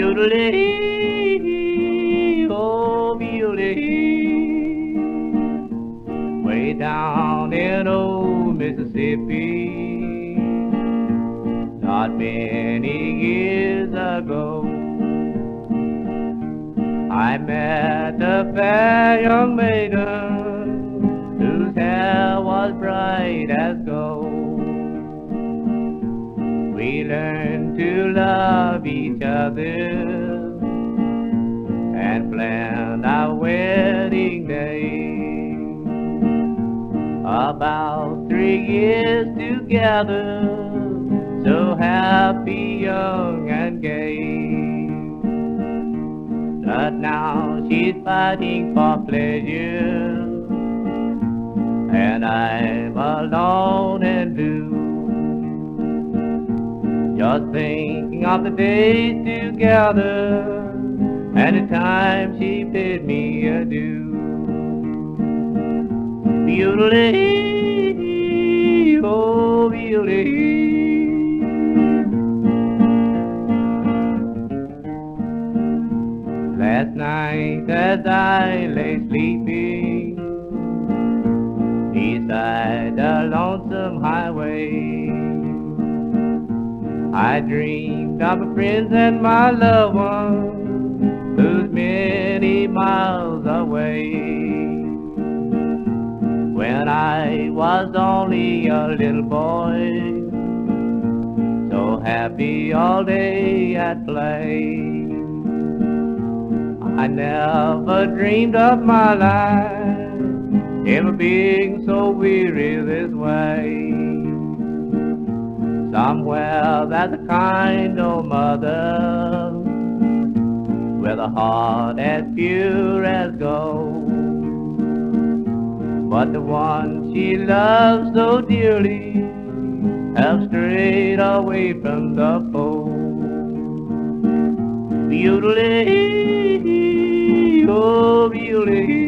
Beauty, oh beauty, way down in old Mississippi, not many years ago. I met a fair young maiden whose hair was bright as gold. We learned to love each other and planned our wedding day. About three years together, so happy, young and gay. But now she's fighting for pleasure, and I'm alone and blue. Just thinking of the days together, and the time she bid me adieu. Beauty, oh beauty. Last night as I lay sleeping beside the lonesome highway, I dreamed of my friends and my loved ones who's many miles away. When I was only a little boy, so happy all day at play. I never dreamed of my life ever being so weary this way. Somewhere there's a kind old mother with a heart as pure as gold. But the one she loves so dearly has strayed away from the fold. Beauty, oh beauty.